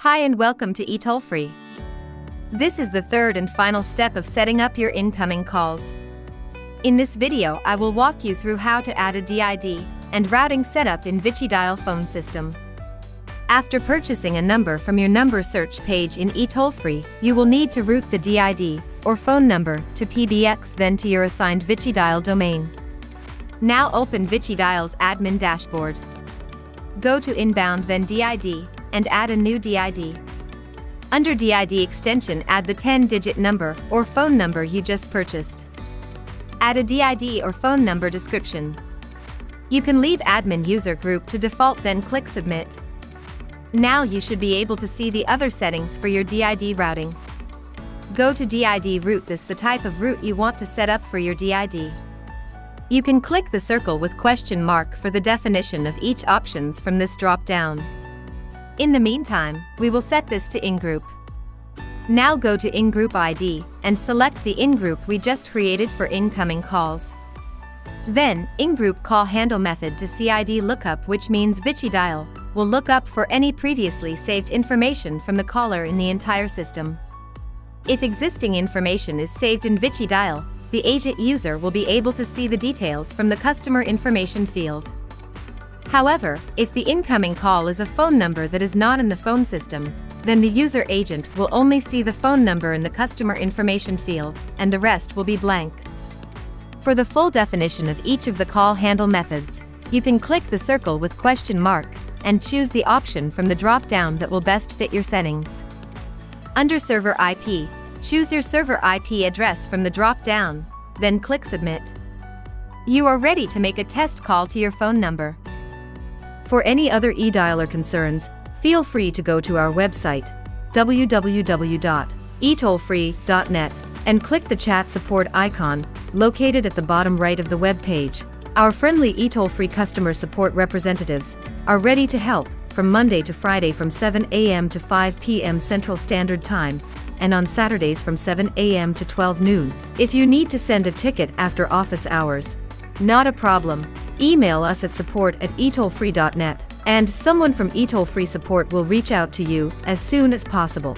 Hi and welcome to eToll Free. This is the third and final step of setting up your incoming calls. In this video I will walk you through how to add a DID and routing setup in ViCiDial phone system. After purchasing a number from your number search page in eToll Free, you will need to route the DID or phone number to PBX then to your assigned ViCiDial domain. Now open ViCiDial's admin dashboard. Go to Inbound then DID and add a new DID. Under DID extension add the 10-digit number or phone number you just purchased. Add a DID or phone number description. You can leave admin user group to default then click submit. Now you should be able to see the other settings for your DID routing. Go to DID route this the type of route you want to set up for your DID. You can click the circle with question mark for the definition of each options from this drop down. In the meantime, we will set this to in-group. Now go to in-group ID and select the in-group we just created for incoming calls. Then, in-group call handle method to CID lookup which means ViCiDial will look up for any previously saved information from the caller in the entire system. If existing information is saved in ViCiDial, the agent user will be able to see the details from the customer information field. However, if the incoming call is a phone number that is not in the phone system, then the user agent will only see the phone number in the customer information field, and the rest will be blank. For the full definition of each of the call handle methods, you can click the circle with question mark and choose the option from the drop-down that will best fit your settings. Under Server IP, choose your server IP address from the drop-down, then click Submit. You are ready to make a test call to your phone number. For any other eDialer concerns, feel free to go to our website, www.etollfree.net, and click the chat support icon, located at the bottom right of the web page. Our friendly eToll Free customer support representatives are ready to help from Monday to Friday from 7 a.m. to 5 p.m. Central Standard Time, and on Saturdays from 7 a.m. to 12 noon. If you need to send a ticket after office hours, not a problem. Email us at support at etollfree.net, and someone from eToll Free Support will reach out to you as soon as possible.